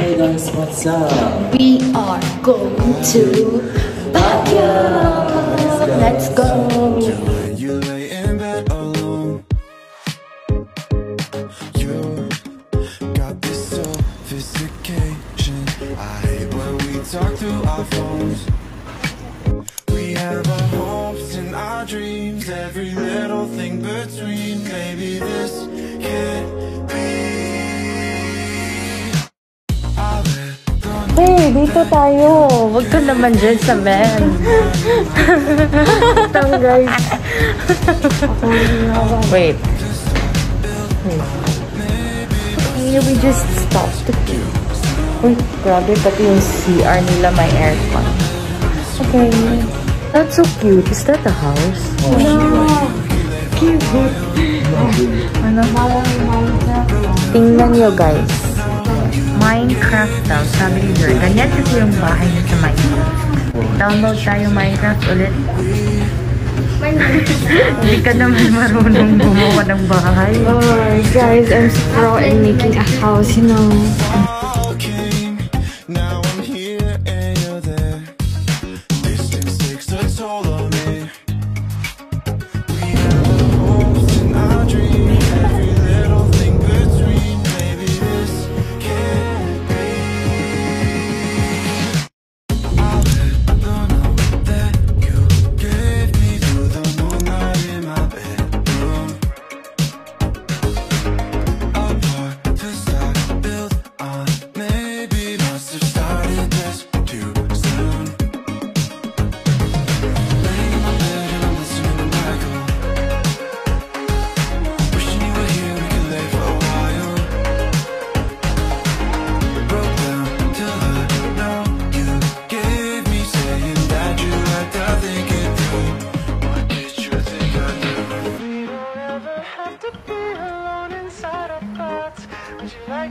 Hey guys, what's up? We are going to Baguio. Let's go. When you lay in bed alone, you got this sophistication. I hate when we talk through our phones. We have our hopes and our dreams, every little thing between. Maybe this can't dito tayo. Huwag ka naman dyan sa men. Ito guys. Wait. Wait. Okay, we just stop to pee. Uy, grabe pati yung CR nila may aircon. Okay. That's so cute. Is that a house? no. Cute. Ano? Tingnan nyo guys. Minecraft daw, sabi ni. Ganyan kasi yung bahay niya sa Minecraft. Download tayo Minecraft ulit. Hindi ka naman marunong gumawa ng bahay. Oh, guys, I'm pro in making a house, you know.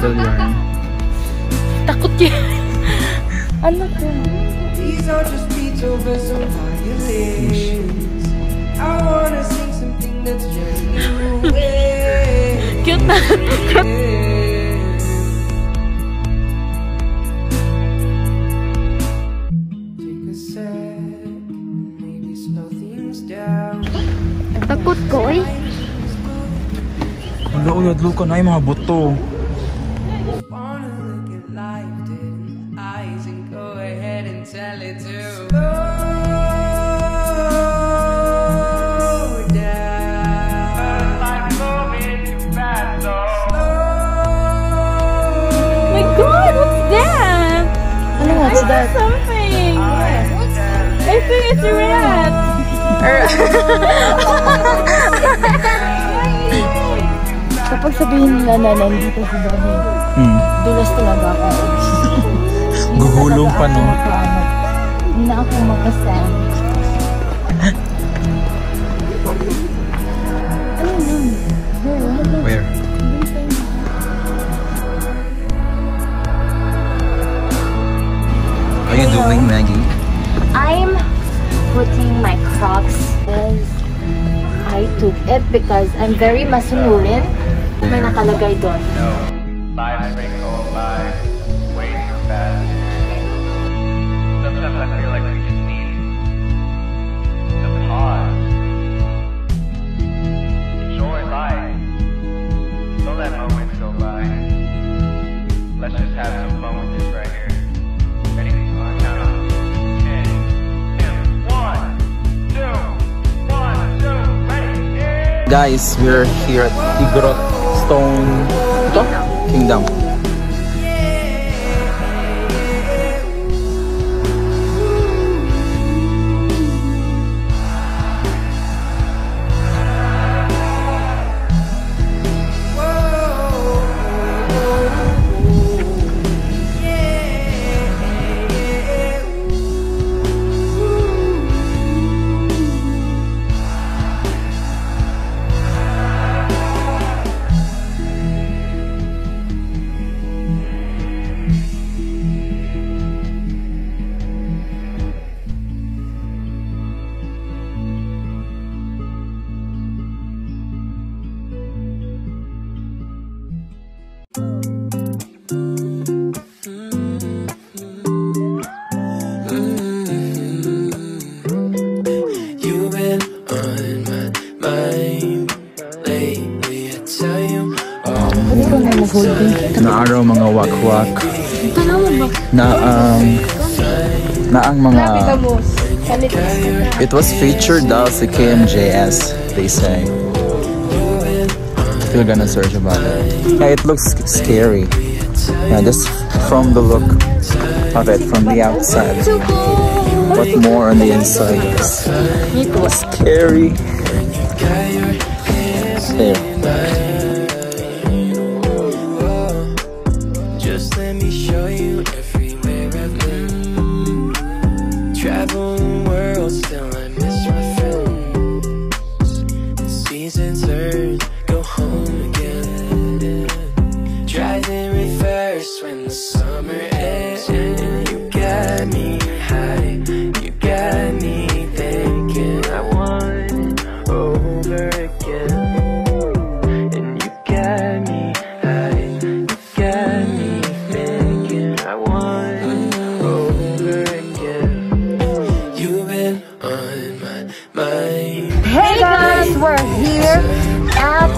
Model yarn. Takot yan. ano to? These are just beats over some violins. I wanna sing something that's genuine. Cute na. Takot ko eh. Wala uy, adlo ka na yung mga buto. Tell it to slow down. Oh my god, what's that? Ano what's that? Something. I think it's a rat. Kapag sabihin nila na nandito si Donnie, Hmm. dulas talaga ako. Guhulong pa, no? Na ako makasal. ano yun? Girl, ano ba? Where? How you doing, Meggy? I'm putting my Crocs as I took it because I'm very masunurin. May nakalagay doon. Lives may go by Let's just have some fun with this right here. Ready? Guys, we're here at Igorot Stone? Kingdom. Na araw mga wakwak. Na um na ang mga It was featured daw sa KMJS, they say. Still gonna search about it. Yeah, it looks scary. Yeah, just from the look of it from the outside. But more on the inside. Was scary. There. We're here at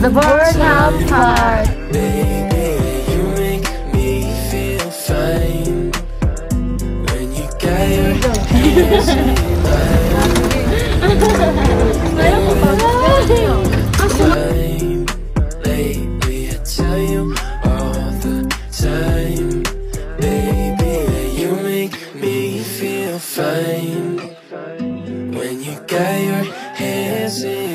the Birdhouse Park. Baby, you make me feel fine when you got your hands in mine. Lately, I tell you all the time, baby, you make me feel fine when you got your hands in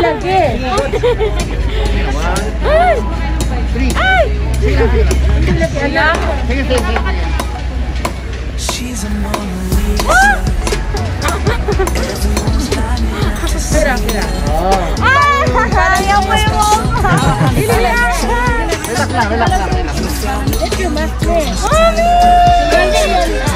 la qué? Espera, espera. ¡Ay!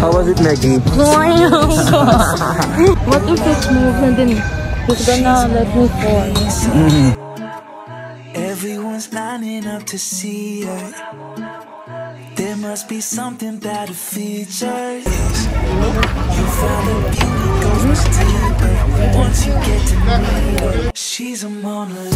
How was it, Meggy? What if it's moved and then he's gonna let me fall? Everyone's lining up to see her. There must be something about her features. You found a beauty goes deeper once you get to meet her. She's a Mona Lisa.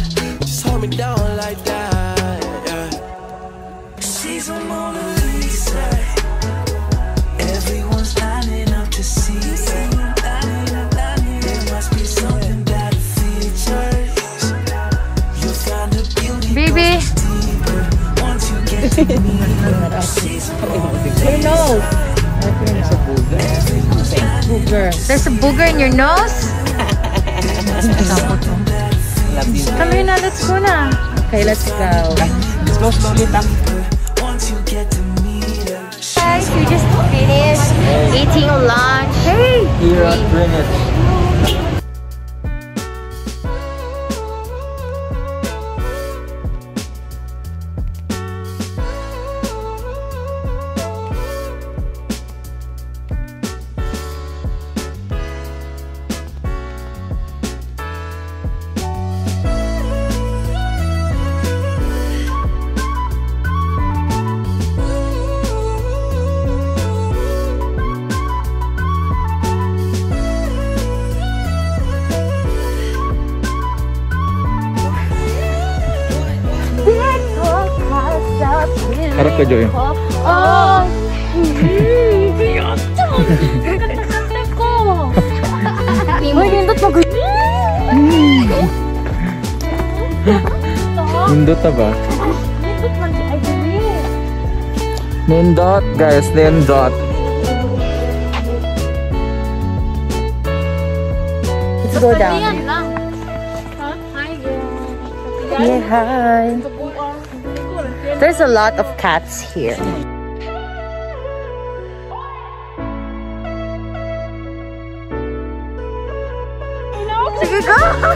Just hold me down like that. Yeah. She's a Mona Lisa. Everyone's lining up to see her. There must be something about features. You found a beauty Baby, deeper once you get to meet her. She's a Mona your nose. Booger. There's a booger in your nose? Come here na, let's go na. Okay, let's go. Let's get to meet her. Guys, we just finished eating lunch. Hey! Here, bring it. Harap ka, Joy. Oh! Kanta-kanta ko! Uy, nindot mag- Nindot na ba? Nindot man si Irene. Nindot, guys. Nindot. Let's go down. lang. Ha? Hi, girl. Yeah, hi. There's a lot of cats here. Sige, go!